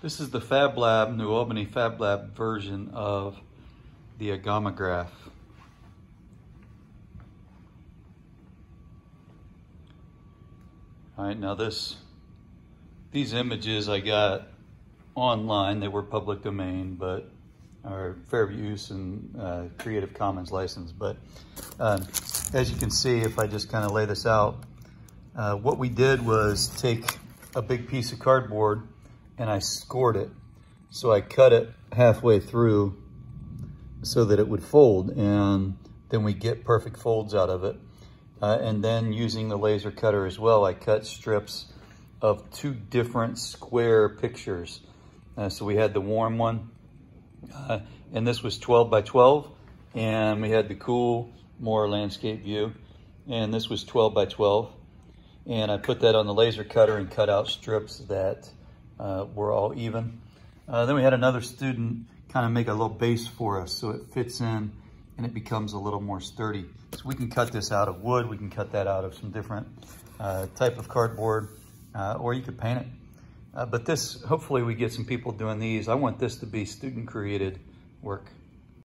This is the Fab Lab, New Albany Fab Lab version of the Agamograph. All right, now this, these images I got online, they were public domain, but are fair use and uh, Creative Commons license. But um, as you can see, if I just kind of lay this out, uh, what we did was take a big piece of cardboard and I scored it. So I cut it halfway through so that it would fold and then we get perfect folds out of it. Uh, and then using the laser cutter as well, I cut strips of two different square pictures. Uh, so we had the warm one, uh, and this was 12 by 12, and we had the cool, more landscape view, and this was 12 by 12. And I put that on the laser cutter and cut out strips that uh, were all even. Uh, then we had another student kind of make a little base for us so it fits in and it becomes a little more sturdy. So we can cut this out of wood, we can cut that out of some different uh, type of cardboard, uh, or you could paint it. Uh, but this, hopefully we get some people doing these. I want this to be student created work.